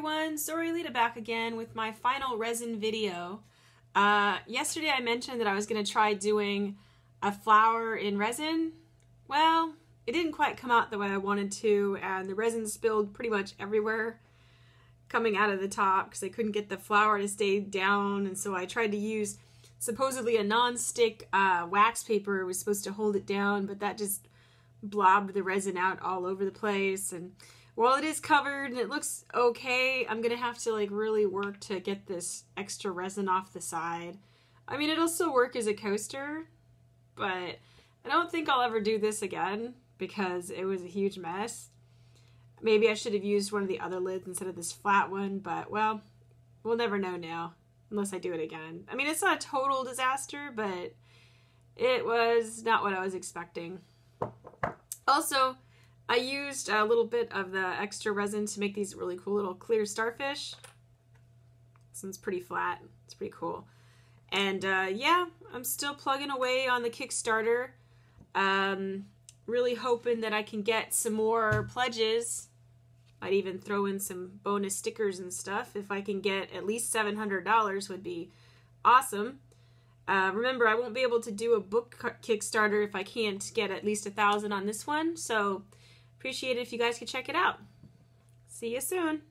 everyone, Zorilita back again with my final resin video. Uh, yesterday I mentioned that I was going to try doing a flower in resin. Well, it didn't quite come out the way I wanted to and the resin spilled pretty much everywhere coming out of the top because I couldn't get the flower to stay down and so I tried to use supposedly a non-stick uh, wax paper was supposed to hold it down but that just blobbed the resin out all over the place and while it is covered and it looks okay, I'm gonna have to like really work to get this extra resin off the side. I mean, it'll still work as a coaster, but I don't think I'll ever do this again because it was a huge mess. Maybe I should have used one of the other lids instead of this flat one, but well, we'll never know now unless I do it again. I mean, it's not a total disaster, but it was not what I was expecting. Also, I used a little bit of the extra resin to make these really cool little clear starfish. This one's pretty flat. It's pretty cool. And uh, yeah, I'm still plugging away on the Kickstarter. Um, really hoping that I can get some more pledges. I'd even throw in some bonus stickers and stuff. If I can get at least $700 would be awesome. Uh, remember, I won't be able to do a book Kickstarter if I can't get at least a thousand on this one. So Appreciate it if you guys could check it out. See you soon.